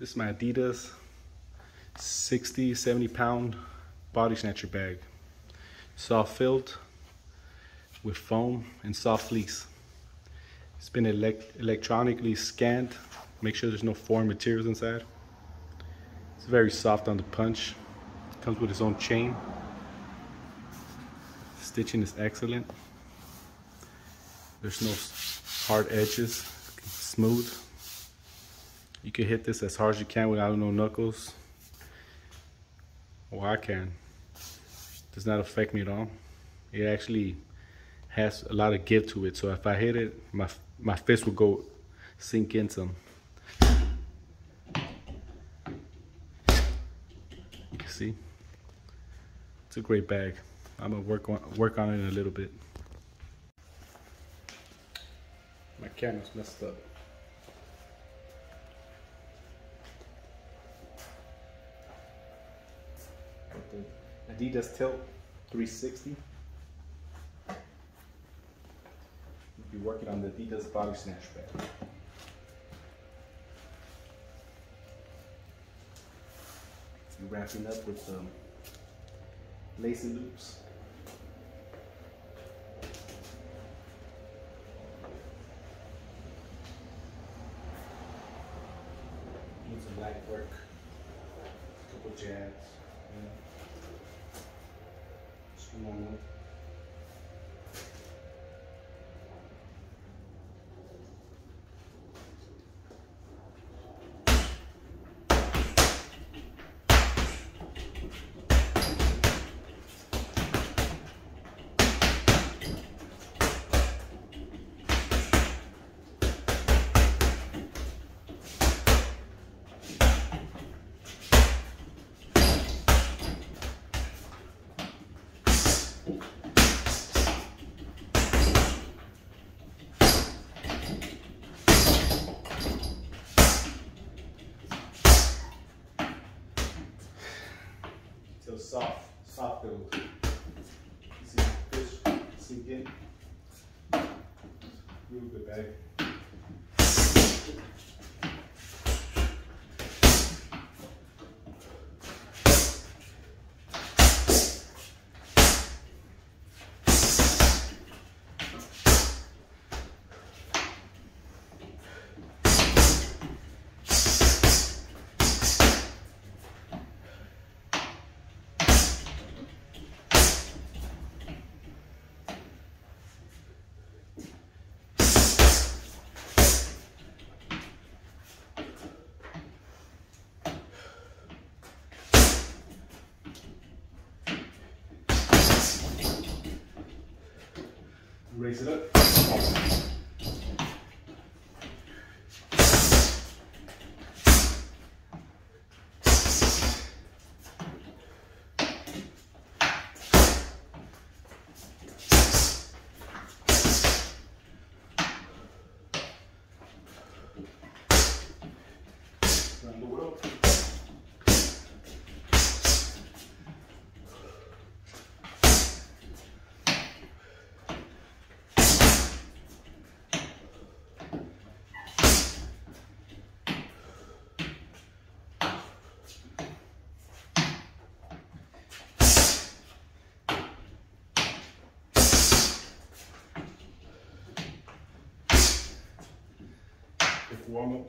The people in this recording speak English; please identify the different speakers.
Speaker 1: This is my Adidas 60, 70 pound body snatcher bag. Soft filled with foam and soft fleece. It's been elect electronically scanned. Make sure there's no foreign materials inside. It's very soft on the punch. Comes with its own chain. Stitching is excellent. There's no hard edges, smooth. You can hit this as hard as you can without no knuckles. Well, I can. Does not affect me at all. It actually has a lot of give to it. So if I hit it, my my fist will go sink in some. You see. It's a great bag. I'm gonna work on work on it in a little bit. My camera's messed up. Adidas Tilt 360. We'll be working on the Adidas Body Snatch Bag. Be wrapping up with some lacy loops. Doing some light work, a couple jabs. 성공을 So soft, soft. You see fish sink in. Real good bag. Raise it up. Round the world. Quick if one